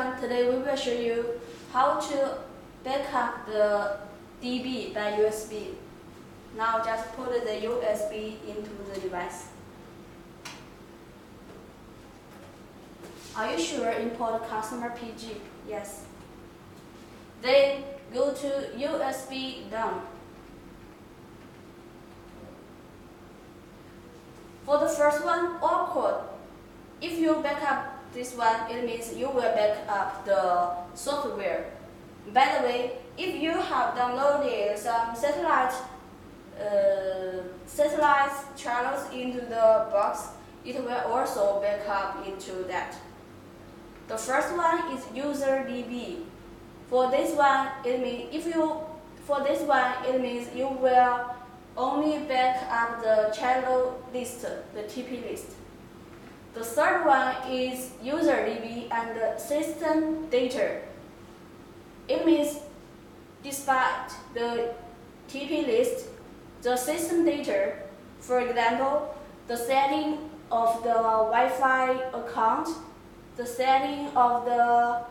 everyone, today we will show you how to back up the DB by USB. Now just put the USB into the device. Are you sure import customer PG? Yes. Then go to USB down. For the first one, awkward. If you back up this one, it means you will back up the software. By the way, if you have downloaded some satellite uh, satellite channels into the box, it will also back up into that. The first one is user DB. For this one, it means if you for this one, it means you will only back up the channel list, the TP list. The third one is user DB and the system data. It means despite the TP list, the system data, for example, the setting of the Wi-Fi account, the setting of the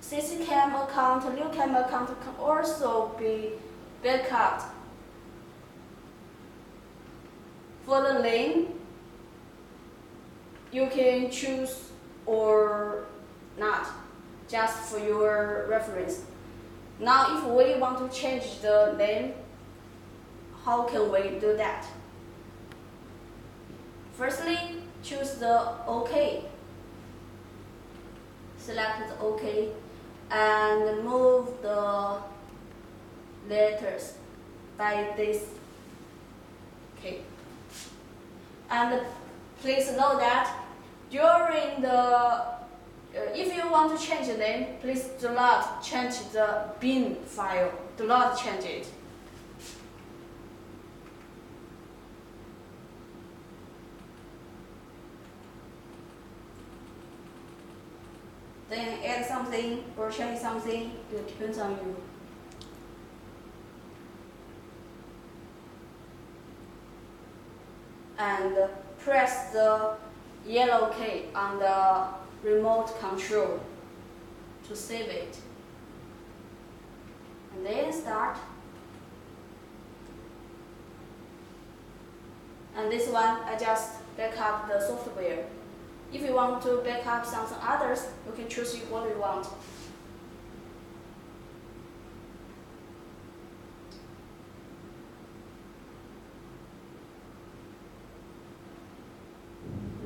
CCcam account, LuCam account can also be backed For the lane, you can choose or not, just for your reference. Now, if we want to change the name, how can we do that? Firstly, choose the OK. Select the OK and move the letters by this. Okay. And please note that during the, uh, if you want to change the name, please do not change the bin file. Do not change it. Then add something or change something, it depends on you. And press the yellow key on the remote control to save it. And then start. And this one, I just back up the software. If you want to back up something others, you can choose what you want.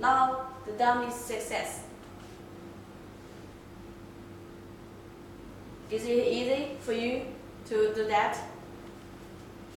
Now the dummy success. Is it easy for you to do that?